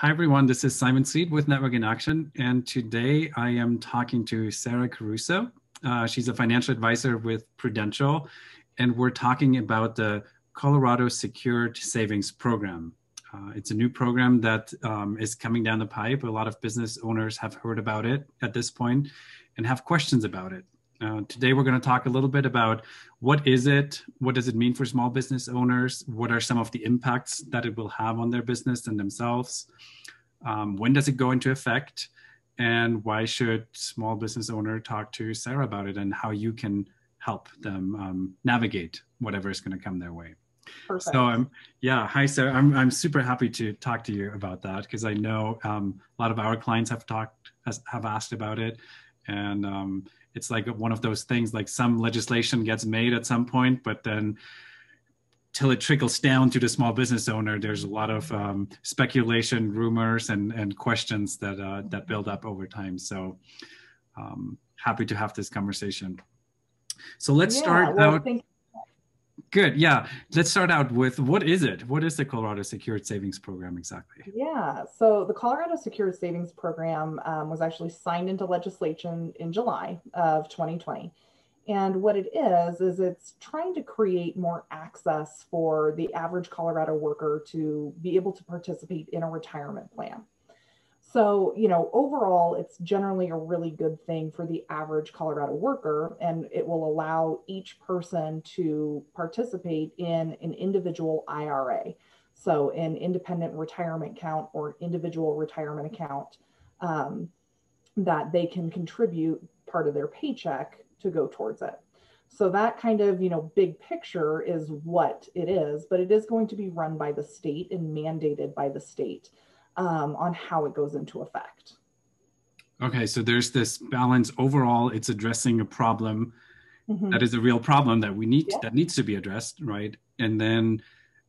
Hi, everyone. This is Simon Zryd with Network in Action. And today I am talking to Sarah Caruso. Uh, she's a financial advisor with Prudential. And we're talking about the Colorado Secure Savings Program. Uh, it's a new program that um, is coming down the pipe. A lot of business owners have heard about it at this point and have questions about it. Uh, today, we're going to talk a little bit about what is it, what does it mean for small business owners, what are some of the impacts that it will have on their business and themselves, um, when does it go into effect, and why should small business owner talk to Sarah about it, and how you can help them um, navigate whatever is going to come their way. Perfect. So um, yeah, hi Sarah. I'm I'm super happy to talk to you about that because I know um, a lot of our clients have talked has, have asked about it, and um, it's like one of those things like some legislation gets made at some point but then till it trickles down to the small business owner there's a lot of um, speculation rumors and and questions that uh, that build up over time. So um, happy to have this conversation. So let's yeah, start well, out thank- Good. Yeah. Let's start out with what is it? What is the Colorado Secure Savings Program exactly? Yeah. So the Colorado Secure Savings Program um, was actually signed into legislation in July of 2020. And what it is, is it's trying to create more access for the average Colorado worker to be able to participate in a retirement plan. So, you know, overall, it's generally a really good thing for the average Colorado worker, and it will allow each person to participate in an individual IRA. So, an independent retirement account or individual retirement account um, that they can contribute part of their paycheck to go towards it. So that kind of, you know, big picture is what it is, but it is going to be run by the state and mandated by the state um, on how it goes into effect. Okay, so there's this balance. Overall, it's addressing a problem mm-hmm. that is a real problem that we need yeah. that needs to be addressed, right? And then,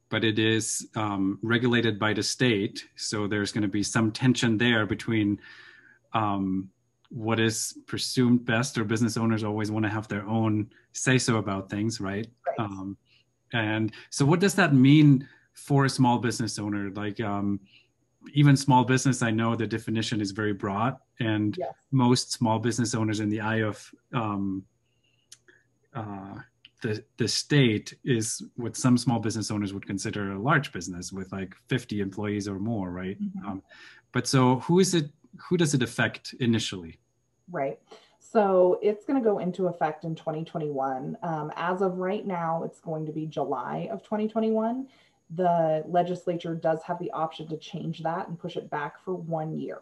but it is um, regulated by the state, so there's going to be some tension there between um, what is presumed best, or business owners always want to have their own say so about things, right? right. Um, and so, what does that mean for a small business owner? Like, um, even small business, I know the definition is very broad, and yes. most small business owners, in the eye of um, uh, the the state, is what some small business owners would consider a large business with like 50 employees or more, right? Mm-hmm. Um, but so, who is it? Who does it affect initially? Right. So it's going to go into effect in 2021. Um, as of right now, it's going to be July of 2021 the legislature does have the option to change that and push it back for one year.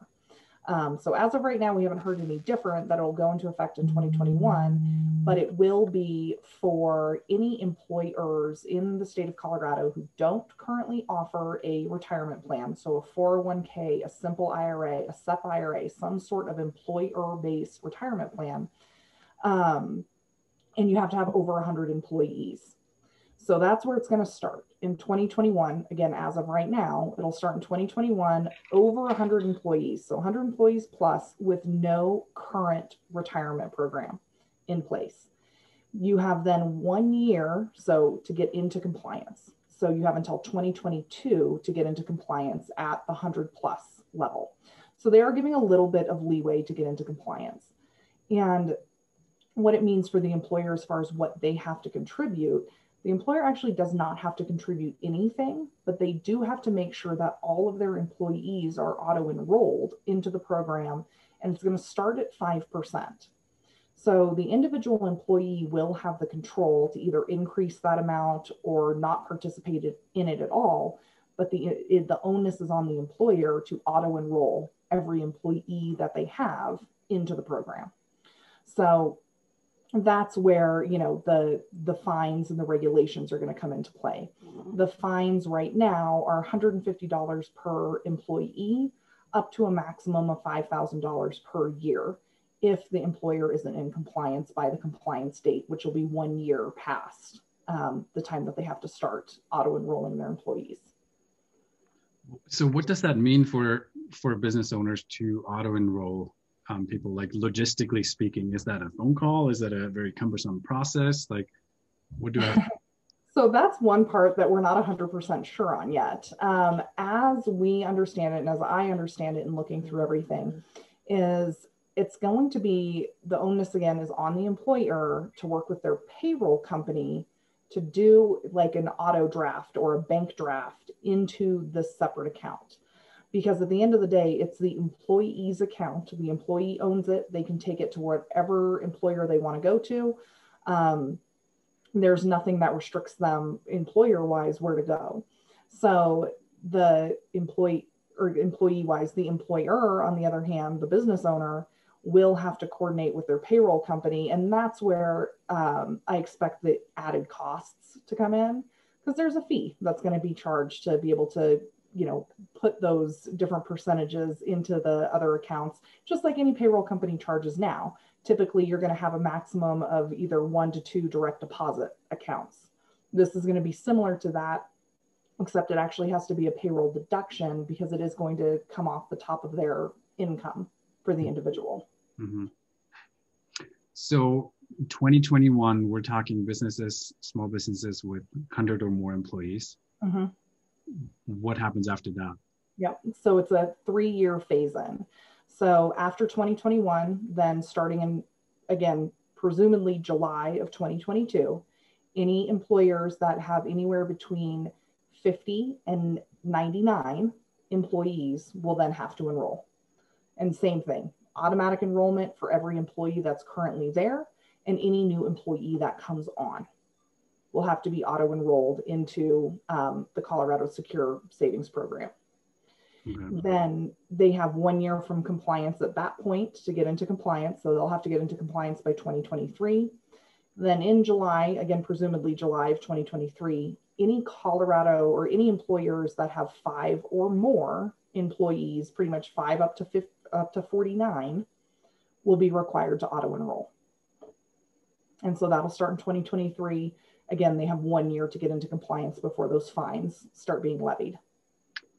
Um, so as of right now, we haven't heard any different that it will go into effect in 2021, but it will be for any employers in the state of Colorado who don't currently offer a retirement plan. So a 401k, a simple IRA, a SEP IRA, some sort of employer-based retirement plan. Um, and you have to have over 100 employees. So that's where it's going to start in 2021. Again, as of right now, it'll start in 2021, over 100 employees. So 100 employees plus with no current retirement program in place. You have then one year, so to get into compliance. So you have until 2022 to get into compliance at the 100 plus level. So they are giving a little bit of leeway to get into compliance. And what it means for the employer as far as what they have to contribute the employer actually does not have to contribute anything, but they do have to make sure that all of their employees are auto enrolled into the program, and it's going to start at 5%. So the individual employee will have the control to either increase that amount or not participate in it at all, but the, it, the onus is on the employer to auto enroll every employee that they have into the program. So that's where you know the the fines and the regulations are going to come into play mm-hmm. the fines right now are $150 per employee up to a maximum of $5000 per year if the employer isn't in compliance by the compliance date which will be one year past um, the time that they have to start auto enrolling their employees so what does that mean for for business owners to auto enroll um, people like logistically speaking is that a phone call is that a very cumbersome process like what do i So that's one part that we're not 100% sure on yet. Um, as we understand it, and as I understand it in looking through everything, is it's going to be the onus again is on the employer to work with their payroll company to do like an auto draft or a bank draft into the separate account. Because at the end of the day, it's the employee's account. The employee owns it. They can take it to whatever employer they want to go to. Um, there's nothing that restricts them employer wise where to go. So the employee or employee wise, the employer, on the other hand, the business owner, will have to coordinate with their payroll company. And that's where um, I expect the added costs to come in because there's a fee that's going to be charged to be able to you know put those different percentages into the other accounts just like any payroll company charges now typically you're going to have a maximum of either one to two direct deposit accounts. This is going to be similar to that, except it actually has to be a payroll deduction because it is going to come off the top of their income for the individual. Mm-hmm. So 2021, we're talking businesses, small businesses with 100 or more employees. Mm-hmm. What happens after that? Yep. So it's a three year phase in. So after 2021, then starting in, again, presumably July of 2022, any employers that have anywhere between 50 and 99 employees will then have to enroll. And same thing, automatic enrollment for every employee that's currently there and any new employee that comes on will have to be auto enrolled into um, the Colorado Secure Savings Program. Mm-hmm. Then they have one year from compliance at that point to get into compliance. So they'll have to get into compliance by 2023. Then in July, again, presumably July of 2023, any Colorado or any employers that have five or more employees, pretty much five up to 50, up to 49, will be required to auto enroll. And so that'll start in 2023. Again, they have one year to get into compliance before those fines start being levied.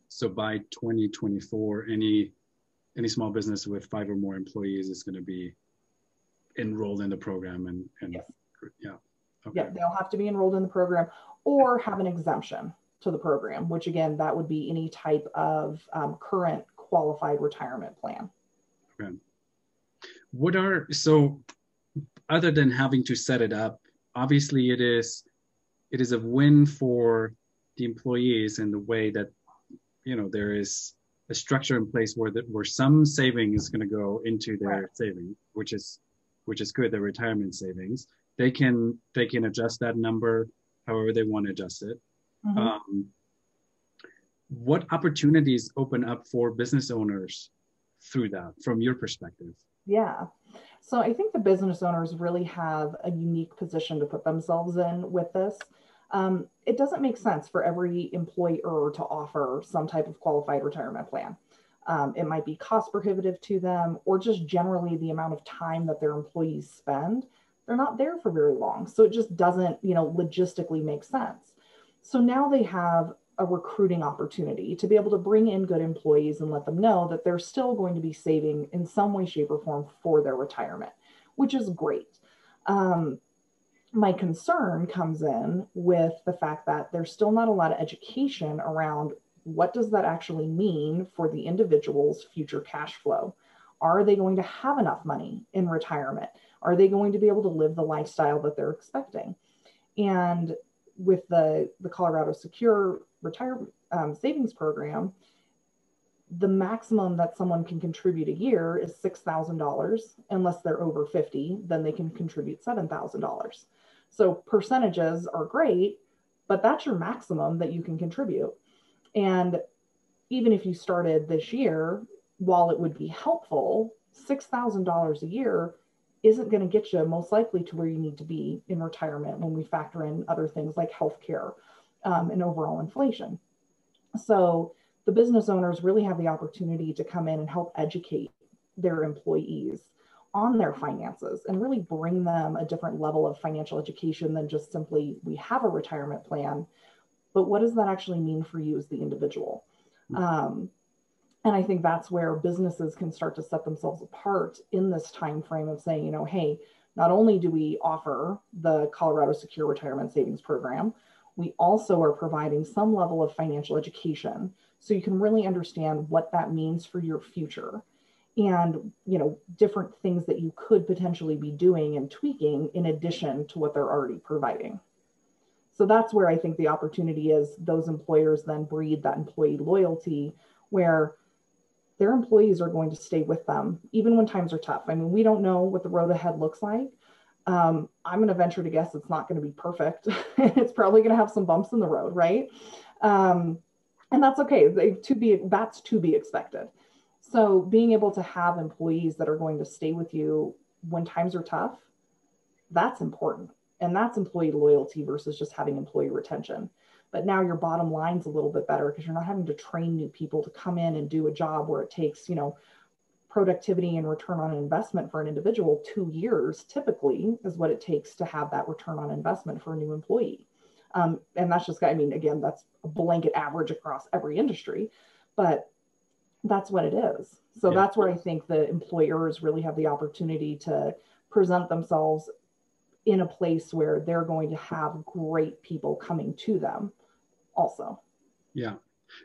So by 2024, any any small business with five or more employees is going to be enrolled in the program and, and yes. yeah. Okay. Yeah, they'll have to be enrolled in the program or have an exemption to the program, which again, that would be any type of um, current qualified retirement plan. Okay. What are, so other than having to set it up, obviously it is, it is a win for the employees in the way that you know there is a structure in place where that where some saving is going to go into their right. saving, which is which is good, their retirement savings. They can they can adjust that number however they want to adjust it. Mm-hmm. Um, what opportunities open up for business owners through that from your perspective? Yeah. So I think the business owners really have a unique position to put themselves in with this um, it doesn't make sense for every employer to offer some type of qualified retirement plan. Um, it might be cost prohibitive to them or just generally the amount of time that their employees spend. They're not there for very long. So it just doesn't, you know, logistically make sense. So now they have a recruiting opportunity to be able to bring in good employees and let them know that they're still going to be saving in some way, shape, or form for their retirement, which is great. Um, my concern comes in with the fact that there's still not a lot of education around what does that actually mean for the individual's future cash flow? Are they going to have enough money in retirement? Are they going to be able to live the lifestyle that they're expecting? And with the the colorado secure retirement um, savings program the maximum that someone can contribute a year is $6000 unless they're over 50 then they can contribute $7000 so percentages are great, but that's your maximum that you can contribute. And even if you started this year, while it would be helpful, $6,000 a year isn't going to get you most likely to where you need to be in retirement when we factor in other things like healthcare um, and overall inflation. So the business owners really have the opportunity to come in and help educate their employees on their finances and really bring them a different level of financial education than just simply we have a retirement plan but what does that actually mean for you as the individual mm-hmm. um, and i think that's where businesses can start to set themselves apart in this time frame of saying you know hey not only do we offer the colorado secure retirement savings program we also are providing some level of financial education. So you can really understand what that means for your future and you know different things that you could potentially be doing and tweaking in addition to what they're already providing. So that's where i think the opportunity is. Those employers then breed that employee loyalty where their employees are going to stay with them even when times are tough. I mean we don't know what the road ahead looks like. Um, i'm going to venture to guess it's not going to be perfect. It's probably going to have some bumps in the road right? Um, and that's okay. They, to be that's to be expected. So being able to have employees that are going to stay with you when times are tough, that's important. And that's employee loyalty versus just having employee retention. But now your bottom line's a little bit better because you're not having to train new people to come in and do a job where it takes, you know, productivity and return on investment for an individual two years typically is what it takes to have that return on investment for a new employee. Um, and that's just, I mean, again, that's a blanket average across every industry. But that's what it is. So yeah. that's where I think the employers really have the opportunity to present themselves in a place where they're going to have great people coming to them also. Yeah.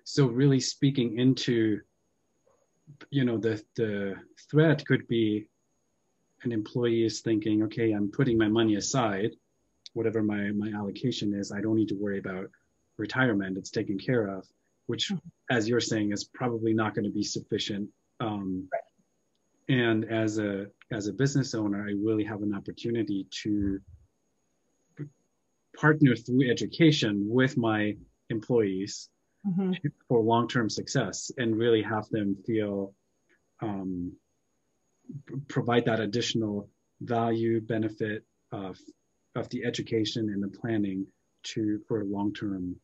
So really speaking into you know the the threat could be an employee is thinking okay i'm putting my money aside whatever my my allocation is i don't need to worry about retirement it's taken care of which, mm-hmm. as you're saying, is probably not going to be sufficient. Um, right. And as a as a business owner, I really have an opportunity to partner through education with my employees mm-hmm. for long-term success and really have them feel um, provide that additional value benefit of of the education and the planning to for a long-term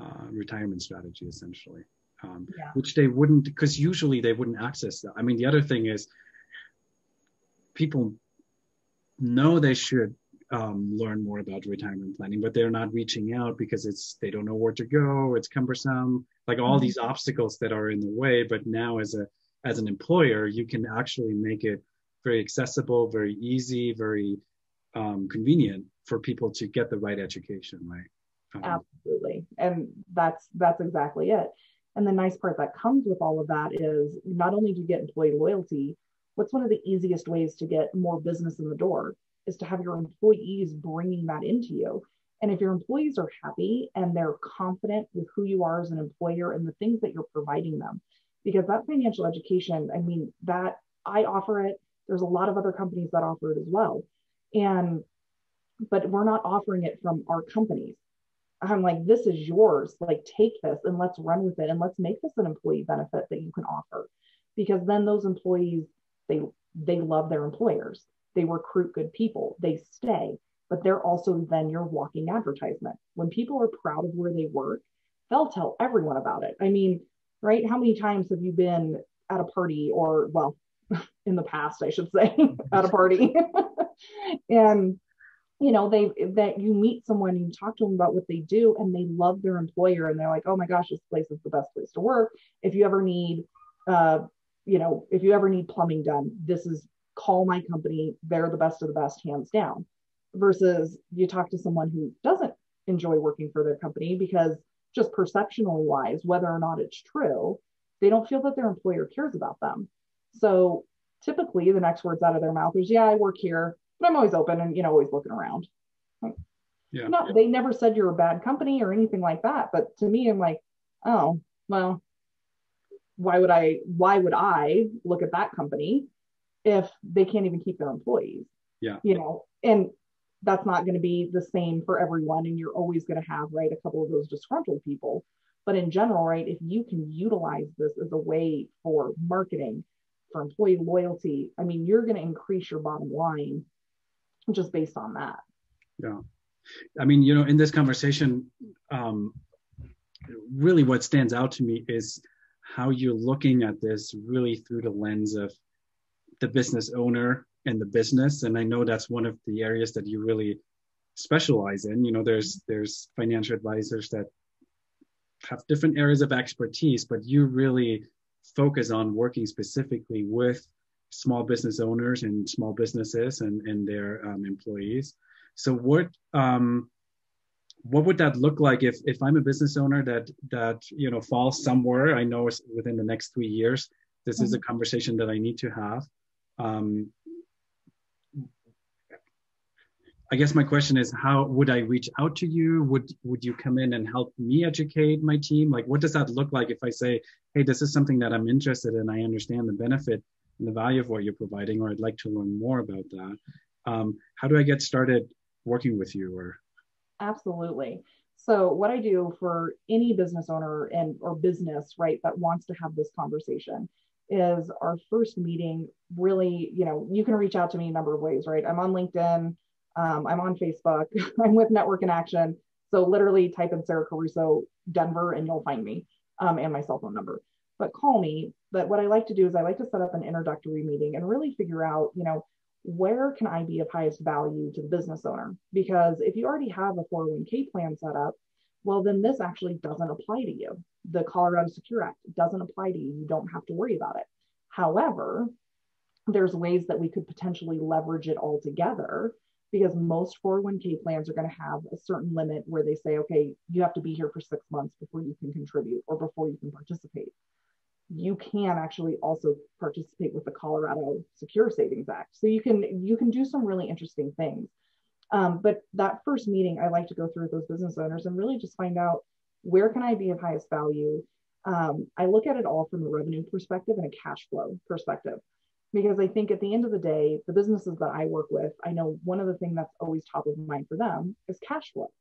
uh, retirement strategy essentially um, yeah. which they wouldn't because usually they wouldn't access that i mean the other thing is people know they should um, learn more about retirement planning but they're not reaching out because it's they don't know where to go it's cumbersome like all mm-hmm. these obstacles that are in the way but now as a as an employer you can actually make it very accessible very easy very um, convenient for people to get the right education right Absolutely. And that's that's exactly it. And the nice part that comes with all of that is not only do you get employee loyalty, what's one of the easiest ways to get more business in the door is to have your employees bringing that into you. And if your employees are happy and they're confident with who you are as an employer and the things that you're providing them, because that financial education, I mean, that I offer it, there's a lot of other companies that offer it as well. And, but we're not offering it from our companies. I'm like, this is yours. Like, take this and let's run with it and let's make this an employee benefit that you can offer. Because then those employees, they they love their employers. They recruit good people. They stay. But they're also then your walking advertisement. When people are proud of where they work, they'll tell everyone about it. I mean, right? How many times have you been at a party or well, in the past, I should say, at a party. and you know they that you meet someone and you talk to them about what they do and they love their employer and they're like oh my gosh this place is the best place to work. If you ever need uh you know if you ever need plumbing done this is call my company. They're the best of the best hands down. Versus you talk to someone who doesn't enjoy working for their company because just perceptionally wise whether or not it's true they don't feel that their employer cares about them. So typically the next words out of their mouth is yeah i work here but I'm always open and you know always looking around. yeah. Not they never said you're a bad company or anything like that, but to me, I'm like, oh well, why would I? Why would I look at that company if they can't even keep their employees? Yeah, you know, and that's not going to be the same for everyone, and you're always going to have right a couple of those disgruntled people. But in general, right, if you can utilize this as a way for marketing, for employee loyalty, I mean, you're going to increase your bottom line just based on that. Yeah. I mean, you know, in this conversation, um, really what stands out to me is how you're looking at this really through the lens of the business owner and the business. And I know that's one of the areas that you really specialize in. You know, there's there's financial advisors that have different areas of expertise, but you really focus on working specifically with small business owners and small businesses and, and their um, employees. So what um, what would that look like if if i'm a business owner that that you know falls somewhere i know it's within the next three years this mm-hmm. is a mm-hmm. conversation that i need to have um, i guess my question is how would i reach out to you would would you come in and help me educate my team like what does that look like if i say hey this is something that i'm interested in i understand the benefit and the value of what you're providing or i'd like to learn more about that um, how do i get started working with you or Absolutely. So what I do for any business owner and or business, right, that wants to have this conversation is our first meeting really, you know, you can reach out to me a number of ways, right? I'm on LinkedIn, um, I'm on Facebook, I'm with Network in Action. So literally type in Sarah Caruso Denver and you'll find me um, and my cell phone number. But call me. But what I like to do is I like to set up an introductory meeting and really figure out, you know, where can I be of highest value to the business owner? Because if you already have a 401k plan set up, well, then this actually doesn't apply to you. The Colorado Secure Act doesn't apply to you. You don't have to worry about it. However, there's ways that we could potentially leverage it all together because most 401k plans are going to have a certain limit where they say, okay, you have to be here for six months before you can contribute or before you can participate you can actually also participate with the Colorado Secure Savings Act. So you can you can do some really interesting things. Um, but that first meeting, I like to go through with those business owners and really just find out where can I be of highest value. Um, I look at it all from a revenue perspective and a cash flow perspective, because I think at the end of the day, the businesses that I work with, I know one of the things that's always top of mind for them is cash flow.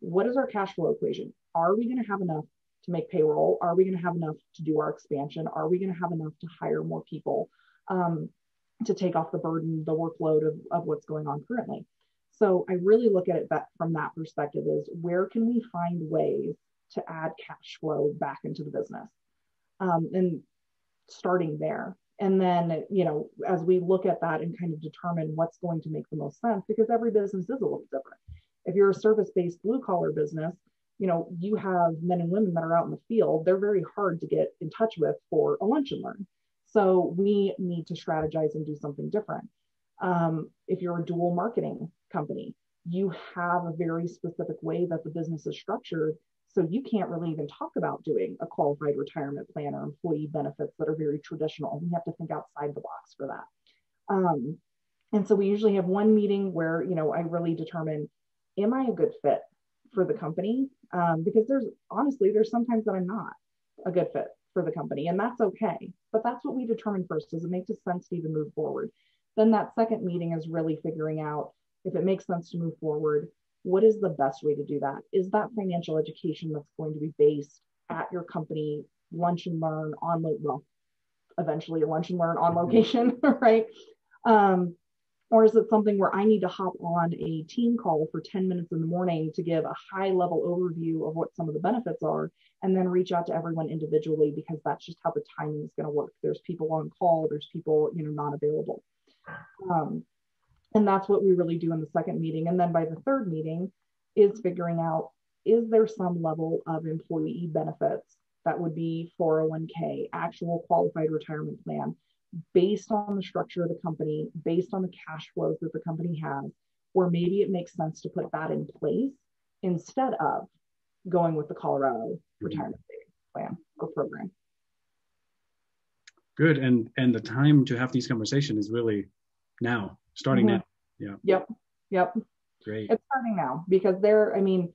What is our cash flow equation? Are we going to have enough to make payroll? Are we going to have enough to do our expansion? Are we going to have enough to hire more people um, to take off the burden, the workload of, of what's going on currently? So I really look at it that from that perspective is where can we find ways to add cash flow back into the business? Um, and starting there. And then, you know, as we look at that and kind of determine what's going to make the most sense, because every business is a little different. If you're a service based blue collar business, you know, you have men and women that are out in the field, they're very hard to get in touch with for a lunch and learn. So we need to strategize and do something different. Um, if you're a dual marketing company, you have a very specific way that the business is structured. So you can't really even talk about doing a qualified retirement plan or employee benefits that are very traditional. We have to think outside the box for that. Um, and so we usually have one meeting where, you know, I really determine, am I a good fit for the company? um, because there's honestly there's sometimes that i'm not a good fit for the company and that's okay but that's what we determine first does it make sense to even move forward then that second meeting is really figuring out if it makes sense to move forward what is the best way to do that is that financial education that's going to be based at your company lunch and learn on well eventually a lunch and learn on mm-hmm. location right um, or is it something where I need to hop on a team call for 10 minutes in the morning to give a high level overview of what some of the benefits are and then reach out to everyone individually because that's just how the timing is going to work. There's people on call, there's people, you know, not available. Um, and that's what we really do in the second meeting. And then by the third meeting is figuring out is there some level of employee benefits that would be 401k, actual qualified retirement plan based on the structure of the company, based on the cash flows that the company has, or maybe it makes sense to put that in place instead of going with the Colorado retirement savings plan or program. Good, and and the time to have these conversations is really now, starting mm-hmm. now. Yeah. Yep. Yep. Great. It's starting now because there. I mean,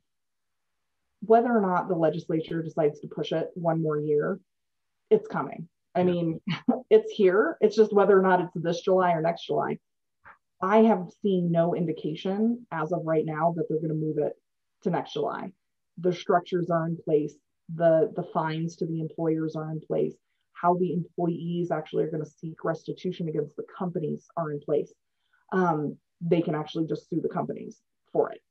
whether or not the legislature decides to push it one more year, it's coming. I mean, it's here. It's just whether or not it's this July or next July. I have seen no indication as of right now that they're going to move it to next July. The structures are in place. The, the fines to the employers are in place. How the employees actually are going to seek restitution against the companies are in place. Um, they can actually just sue the companies for it.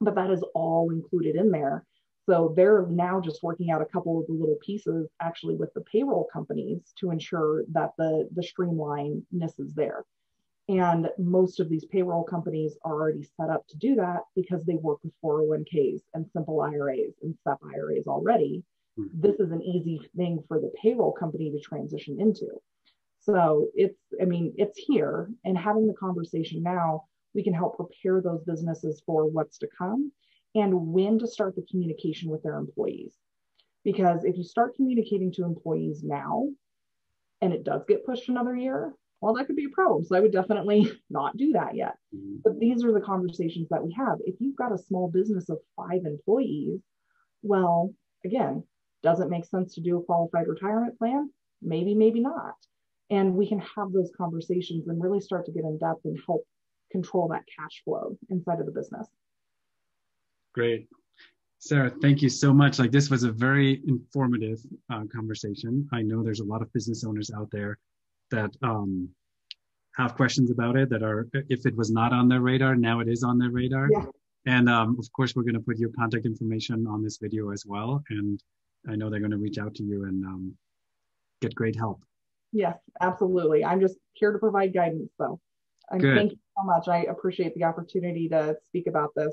But that is all included in there. So they're now just working out a couple of the little pieces actually with the payroll companies to ensure that the, the streamlinedness is there. And most of these payroll companies are already set up to do that because they work with 401ks and simple IRAs and SEP IRAs already. Mm-hmm. This is an easy thing for the payroll company to transition into. So it's, I mean, it's here. And having the conversation now, we can help prepare those businesses for what's to come and when to start the communication with their employees. Because if you start communicating to employees now and it does get pushed another year, well, that could be a problem. So I would definitely not do that yet. Mm-hmm. But these are the conversations that we have. If you've got a small business of five employees, well, again, does it make sense to do a qualified retirement plan? Maybe, maybe not. And we can have those conversations and really start to get in depth and help control that cash flow inside of the business. Great. Sarah, thank you so much. Like this was a very informative uh, conversation. I know there's a lot of business owners out there that um, have questions about it that are, if it was not on their radar, now it is on their radar. Yeah. And um, of course, we're going to put your contact information on this video as well. And I know they're going to reach out to you and um, get great help. Yes, absolutely. I'm just here to provide guidance. So Good. thank you so much. I appreciate the opportunity to speak about this.